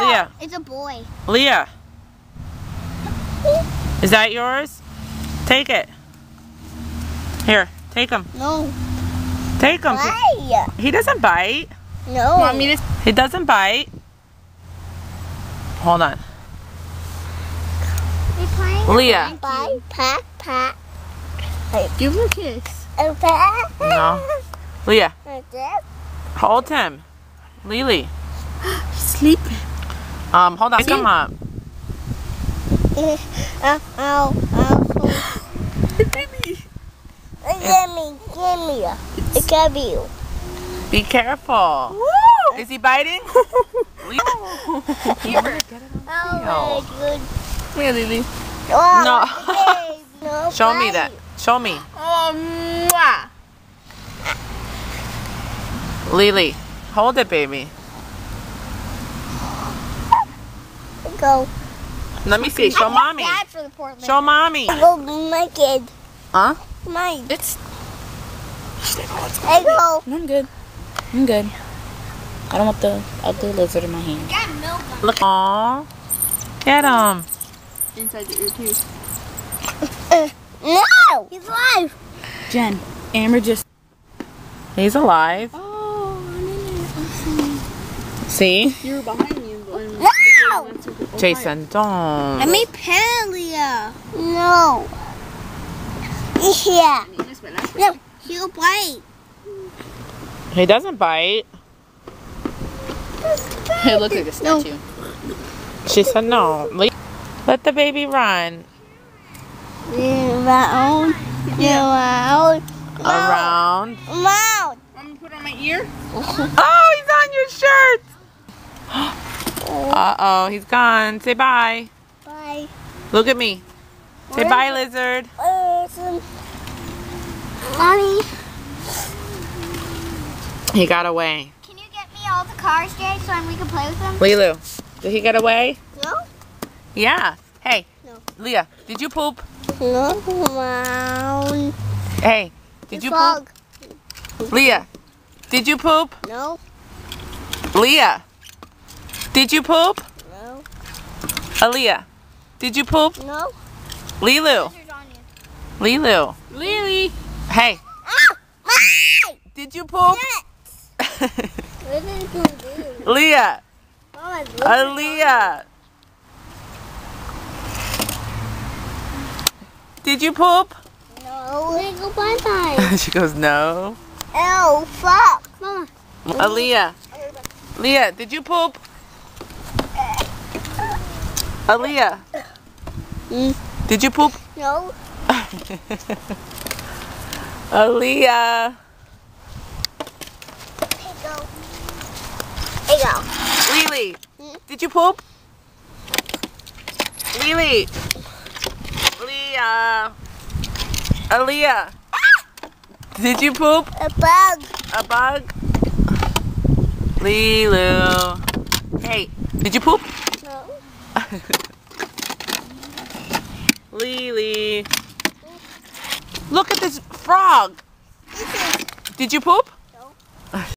Leah. It's a boy. Leah. Is that yours? Take it. Here, take him. No. Take him. Why? He doesn't bite. No. Want me to? He doesn't bite. Hold on. We're playing. Leah. Bye. Pat. Pat. Give him a kiss. No. Leah, Like this. hold him. Lily. He's sleeping. Um, hold on. Come up. Uh, ow. Ow. Ow. Baby. Give me. Give me. I give you. Be careful. Woo! Is he biting? Leah. Oh, very good. Come here, Lily. Oh, No. no Show me that. Show me. Oh, mwah. Lily. Hold it, baby. Go. Let me see. Show mommy. Bad for the Portland. Show mommy. Go, my kid. Huh? Mine. It's. I go. I'm good. I'm good. I don't want the ugly lizard in my hand. Got milk. Look. Aww. Get him. Inside your ear, too. No. He's alive. Jen, Amber just. He's alive. Oh, See? You were behind me. and- No. Jason, don't. made Pelia. No. Yeah. No. He'll bite. He doesn't bite. It looks like a statue. She said no. Le- Let the baby run Around. Around. around. Mouth. Want me to put it on my ear? Oh, he's on your shirt. Uh oh, he's gone. Say bye. Bye. Look at me. Say bye, lizard. Mommy. He got away. Can you get me all the cars, Jay, so we can play with them? Lilu, did he get away? No. Yeah. Hey, No. Leah, did you poop? No. Hey, did you Frog. poop? Leah, did you poop? No. Leah, did you poop? No. Aaliyah, did you poop? No. Lilu, Lilu. Lily. Hey, Ah! Did you poop? What did you? Leah, Aaliyah. Did you poop? No. Go bye bye. she goes, no. Oh, fuck. Mama. Aaliyah. Leah, did you poop? Aaliyah. Mm. Did you poop? No. Aaliyah. Hey, go. Hey, go. Lily, did you poop? Lily. Leah. Aaliyah. Did you poop? A bug. A bug? Lilu. Hey, did you poop? Lily. Look at this frog. Did you poop?